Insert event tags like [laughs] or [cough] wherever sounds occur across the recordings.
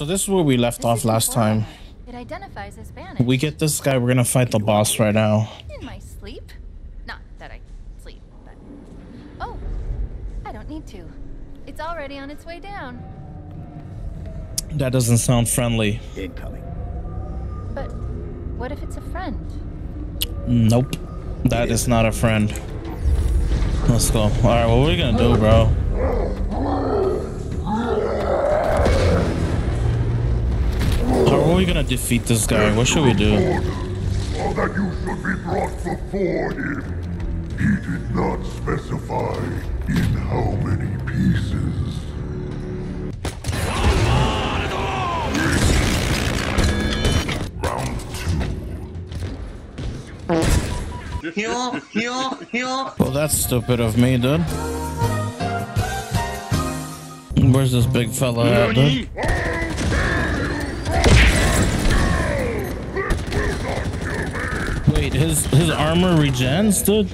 so this is where we left This off is last time. It identifies as Spanish. We get this guy, we're gonna fight the boss right now. in my sleep. Not that I sleep, but oh, I don't need to. It's already on its way down. That doesn't sound friendly. Incoming. But what if it's a friend? Nope. That is not a friend. Let's go. Alright, what are we gonna do, bro? We gonna defeat this guy? What should we do? Or that you should be brought before him. He did not specify in how many pieces. Round two. Well, that's stupid of me, dude. Where's this big fella at, dude? Wait, his his armor regens, dude?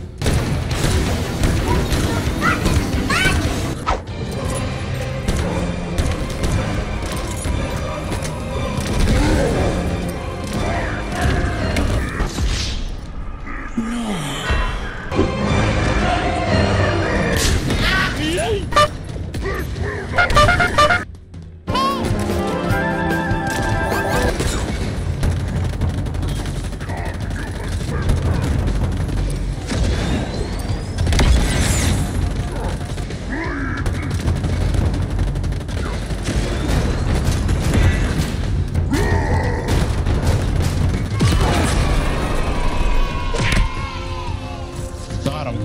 Got him.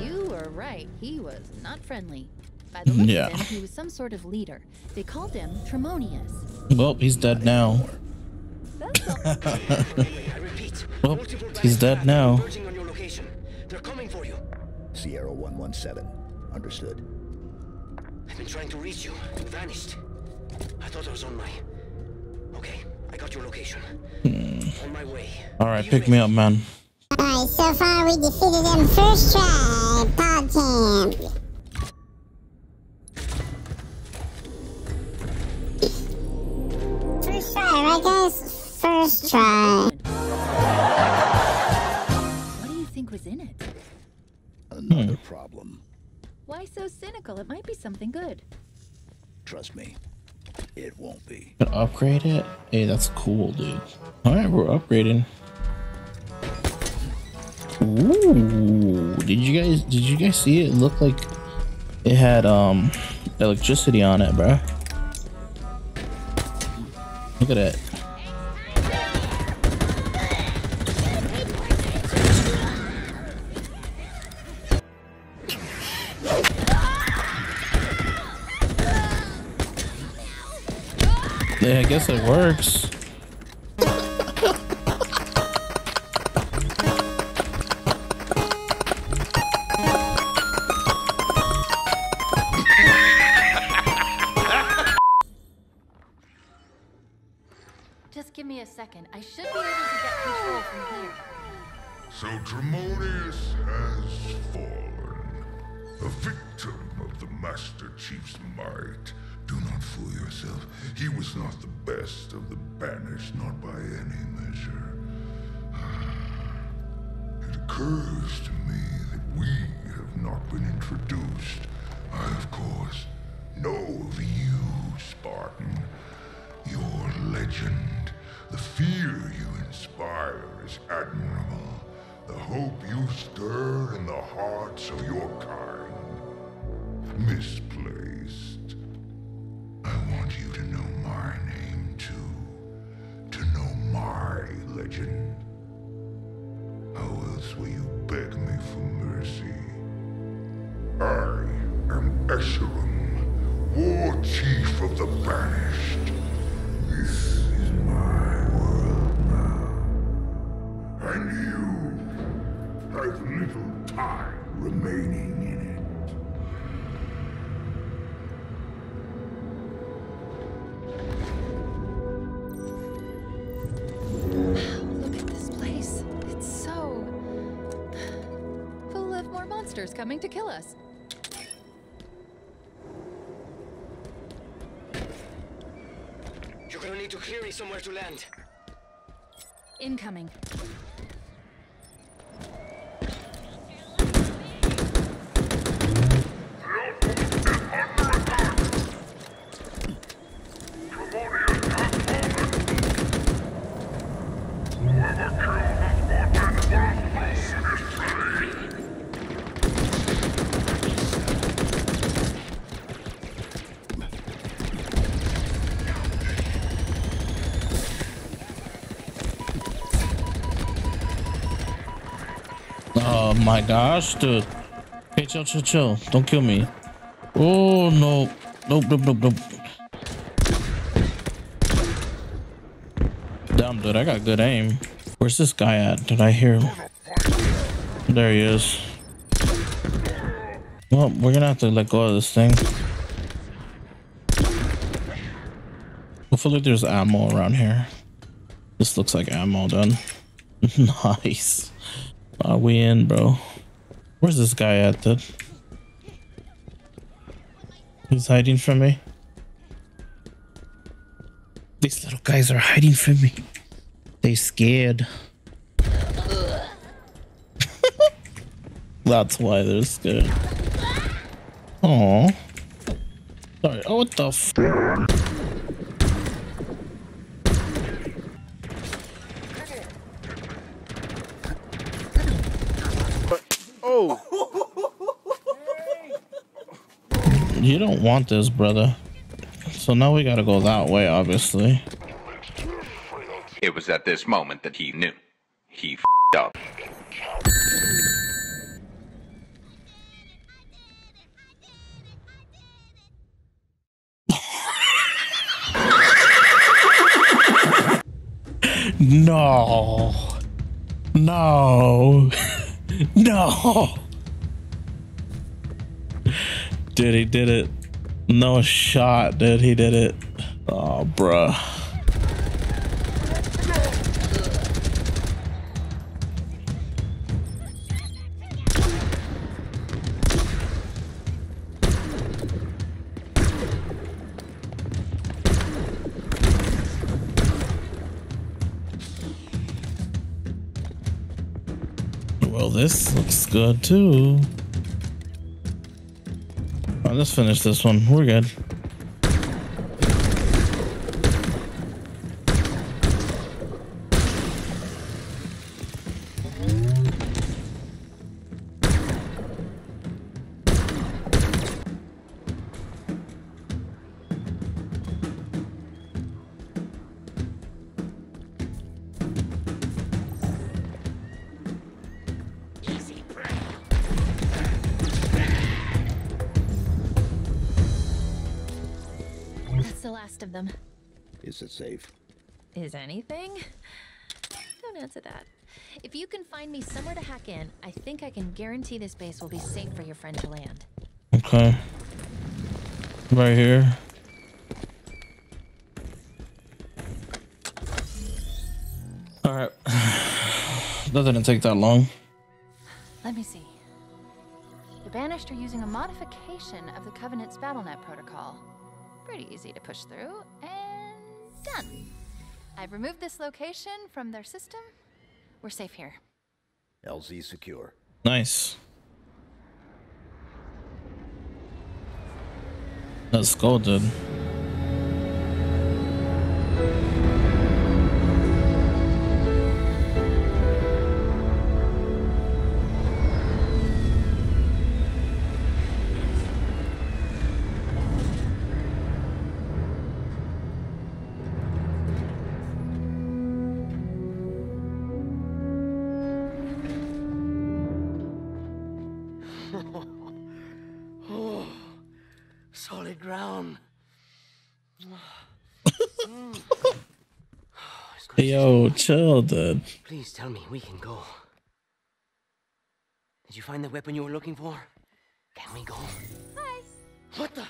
You were right. He was not friendly. By the look Yeah. of him, he was some sort of leader. They called him Tremonius. Well, he's dead now. That's all. I repeat. Well, he's dead now. converging on your location. They're coming for you. Sierra 117. Understood. I've been trying to reach you. You vanished. I thought I was on my. Okay, I got your location. Hmm. On my way. All right, You pick me up, man. Alright, so far we defeated them first try. Pod camp. First try, right guys? First try. what do you think was in it? Another hmm. problem. Why so cynical? It might be something good. Trust me, it won't be. Can upgrade it? Hey, that's cool, dude. All right, we're upgrading. Ooh, did you guys did you guys see it? It looked like it had um electricity on it, bruh. Look at that. Yeah, I guess it works. Just give me a second. I should be able to get control from here. So Tremonius has fallen. A victim of the Master Chief's might. Do not fool yourself. He was not the best of the banished, not by any measure. [sighs] It occurs to me that we have not been introduced. I, of course, know of you, Spartan. Your legend, the fear you inspire is admirable. The hope you stir in the hearts of your kind. Misplaced. Want you to know my name too. To know my legend. How else will you beg me for mercy? I am Escharum, War Chief of the Banished. This is my world now. And you have little time remaining more monsters coming to kill us. You're gonna need to clear me somewhere to land. Incoming. My gosh, dude. Okay, chill, chill, chill. Don't kill me. Oh no. Nope, nope, nope, nope. Damn, dude, I got good aim. Where's this guy at? Did I hear him? There he is. Well, we're gonna have to let go of this thing. Hopefully there's ammo around here. This looks like ammo done. [laughs] nice. Are we in, bro? Where's this guy at, dude? He's hiding from me. These little guys are hiding from me. They scared. [laughs] That's why they're scared. Oh. Sorry. Oh, what the f- You don't want this, brother. So now we gotta go that way, obviously. It was at this moment that he knew. He fed up. [laughs] No. No. [laughs] no. Dude, he did it. No shot, dude. He did it. Oh, bruh. Well, this looks good too. Let's finish this one. We're good. Them. Is it safe? Is anything? Don't answer that. If you can find me somewhere to hack in, I think I can guarantee this base will be safe for your friend to land. Okay. Right here. All right. [sighs] That didn't take that long. Let me see. The Banished are using a modification of the Covenant's BattleNet protocol. Pretty easy to push through, and done. I've removed this location from their system. We're safe here. LZ secure. Nice. Let's go, dude. Solid ground. Hey, yo, chill, dude. Please tell me we can go. Did you find the weapon you were looking for? Can we go? Hi. What the?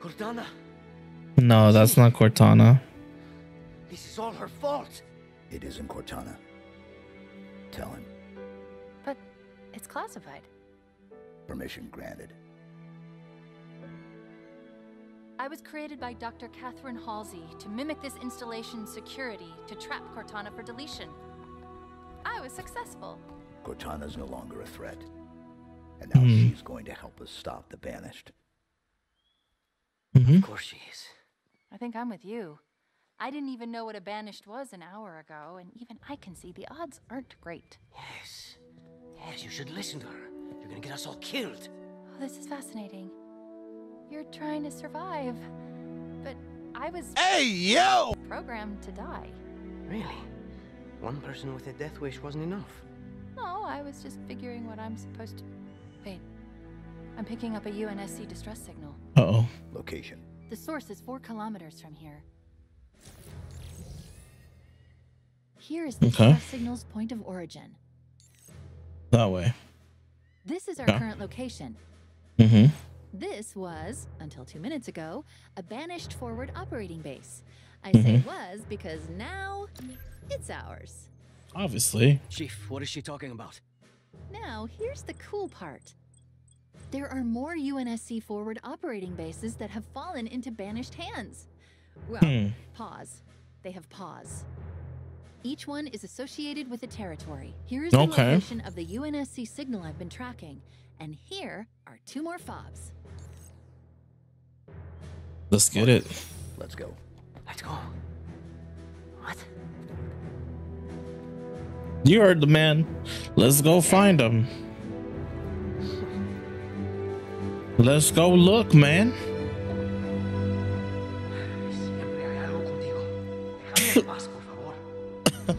Cortana, No, that's not Cortana. this is all her fault. It isn't Cortana. Tell him. But it's classified. Permission granted. I was created by Dr. Catherine Halsey to mimic this installation's security to trap Cortana for deletion. I was successful. Cortana's no longer a threat. And now Hmm. she's going to help us stop the Banished. Mm-hmm. Of course she is. I think I'm with you. I didn't even know what a banished was an hour ago, and even I can see the odds aren't great. Yes. Yes, you should listen to her. You're gonna get us all killed. Oh, this is fascinating. You're trying to survive, but I was Hey, yo! programmed to die. Really? One person with a death wish wasn't enough. No, I was just figuring what I'm supposed to. Wait. I'm picking up a UNSC distress signal. Uh oh. Location. The source is four kilometers from here. Here is the Okay. distress signal's point of origin. That way. This is our Yeah. current location. Mm-hmm. This was, until two minutes ago, a banished forward operating base. I say was because now it's ours. Obviously. Chief, what is she talking about? Now, here's the cool part. There are more UNSC forward operating bases that have fallen into banished hands. Well, Hmm. pause. They have pause. Each one is associated with a territory. Here is the Okay. location of the UNSC signal I've been tracking. And here are two more fobs. Let's get it. Let's go. Let's go. What? You heard the man. Let's go find him. Let's go look, man.